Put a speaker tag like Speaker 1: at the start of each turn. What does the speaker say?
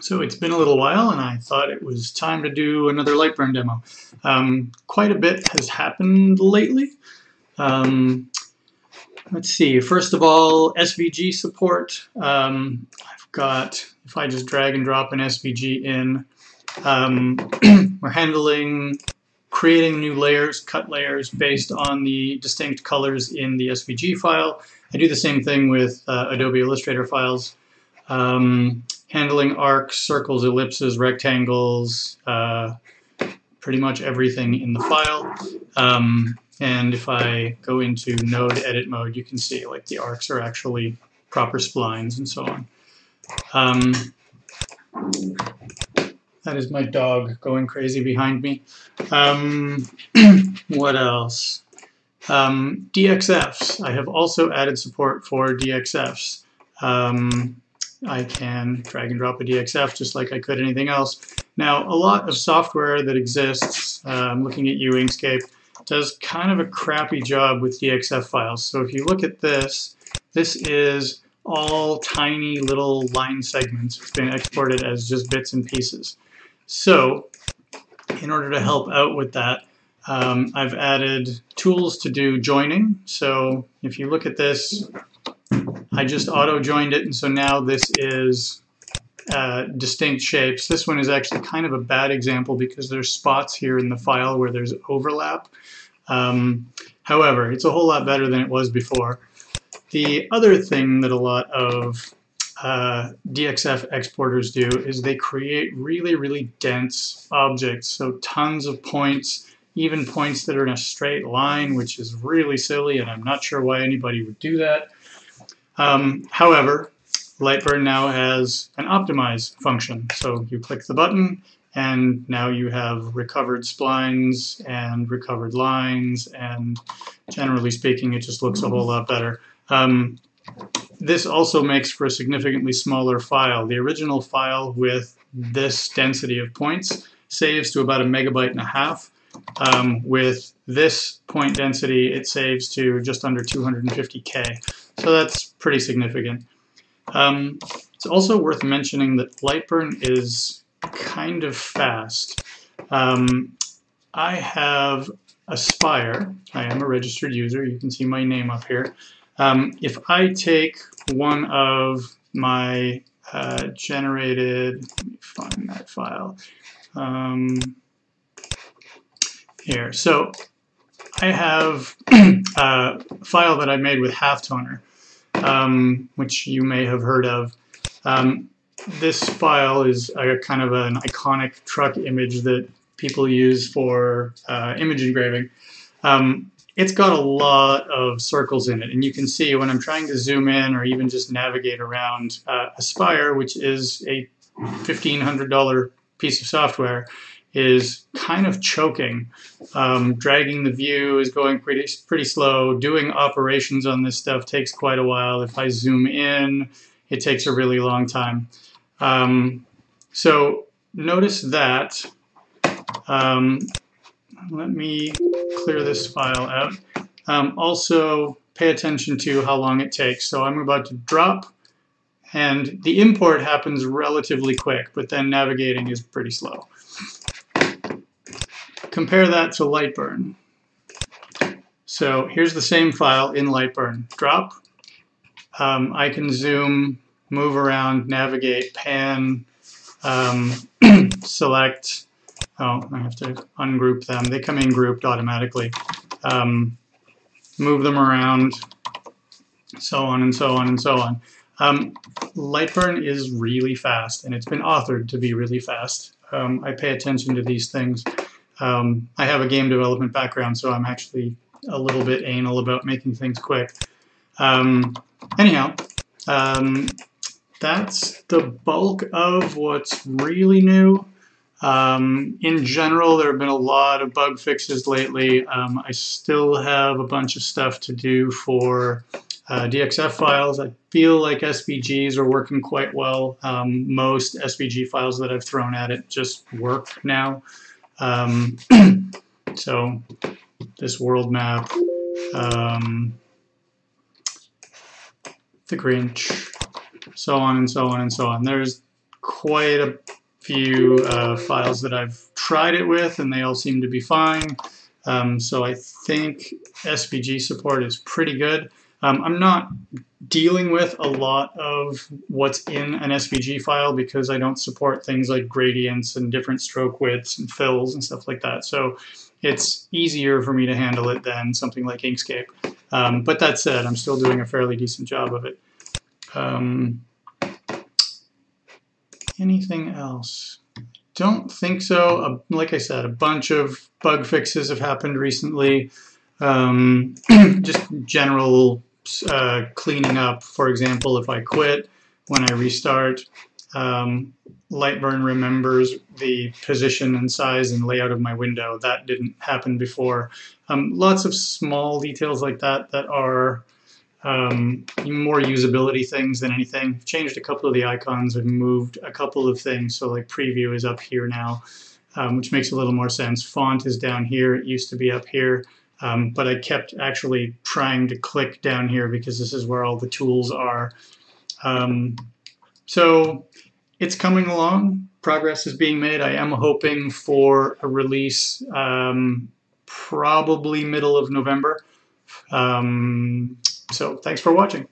Speaker 1: So it's been a little while and I thought it was time to do another LightBurn demo. Um, quite a bit has happened lately. Um, let's see, first of all, SVG support. Um, I've got, if I just drag and drop an SVG in, um, we're handling creating new layers, cut layers based on the distinct colors in the SVG file. I do the same thing with uh, Adobe Illustrator files. Um, handling arcs, circles, ellipses, rectangles, uh, pretty much everything in the file. Um, and if I go into node edit mode, you can see like the arcs are actually proper splines and so on. Um, that is my dog going crazy behind me. Um, what else? Um, DXFs. I have also added support for DXFs. Um, I can drag and drop a DXF just like I could anything else. Now, a lot of software that exists, uh, looking at you, Inkscape, does kind of a crappy job with DXF files. So if you look at this, this is all tiny little line segments. It's been exported as just bits and pieces. So in order to help out with that, um, I've added tools to do joining. So if you look at this, I just auto joined it, and so now this is uh, distinct shapes. This one is actually kind of a bad example because there's spots here in the file where there's overlap. Um, however, it's a whole lot better than it was before. The other thing that a lot of uh, DXF exporters do is they create really, really dense objects. So tons of points, even points that are in a straight line, which is really silly, and I'm not sure why anybody would do that. Um, however, LightBurn now has an optimize function. So you click the button and now you have recovered splines and recovered lines and generally speaking it just looks a whole lot better. Um, this also makes for a significantly smaller file. The original file with this density of points saves to about a megabyte and a half. Um, with this point density, it saves to just under 250K. So that's pretty significant. Um, it's also worth mentioning that LightBurn is kind of fast. Um, I have Aspire. I am a registered user. You can see my name up here. Um, if I take one of my uh, generated, let me find that file, um, here. So I have a file that I made with Halftoner, um, which you may have heard of. Um, this file is a kind of an iconic truck image that people use for uh, image engraving. Um, it's got a lot of circles in it, and you can see when I'm trying to zoom in or even just navigate around uh, Aspire, which is a $1,500 piece of software, is kind of choking. Um, dragging the view is going pretty pretty slow. Doing operations on this stuff takes quite a while. If I zoom in, it takes a really long time. Um, so notice that. Um, let me clear this file out. Um, also, pay attention to how long it takes. So I'm about to drop, and the import happens relatively quick, but then navigating is pretty slow. Compare that to LightBurn. So here's the same file in LightBurn. Drop. Um, I can zoom, move around, navigate, pan, um, select. Oh, I have to ungroup them. They come in grouped automatically. Um, move them around, so on and so on and so on. Um, LightBurn is really fast, and it's been authored to be really fast. Um, I pay attention to these things. Um, I have a game development background, so I'm actually a little bit anal about making things quick. Um, anyhow, um, that's the bulk of what's really new. Um, in general, there have been a lot of bug fixes lately. Um, I still have a bunch of stuff to do for uh, DXF files. I feel like SVGs are working quite well. Um, most SVG files that I've thrown at it just work now. Um, so this world map, um, the Grinch, so on and so on and so on. There's quite a few uh, files that I've tried it with, and they all seem to be fine. Um, so I think SVG support is pretty good. Um, I'm not dealing with a lot of what's in an SVG file because I don't support things like gradients and different stroke widths and fills and stuff like that. So it's easier for me to handle it than something like Inkscape. Um, but that said, I'm still doing a fairly decent job of it. Um, anything else? Don't think so. Uh, like I said, a bunch of bug fixes have happened recently. Um, just general uh, cleaning up. For example, if I quit when I restart, um, LightBurn remembers the position and size and layout of my window. That didn't happen before. Um, lots of small details like that that are um, more usability things than anything. I've changed a couple of the icons. I've moved a couple of things. So like preview is up here now, um, which makes a little more sense. Font is down here. It used to be up here. Um, but I kept actually trying to click down here because this is where all the tools are. Um, so it's coming along. Progress is being made. I am hoping for a release um, probably middle of November. Um, so thanks for watching.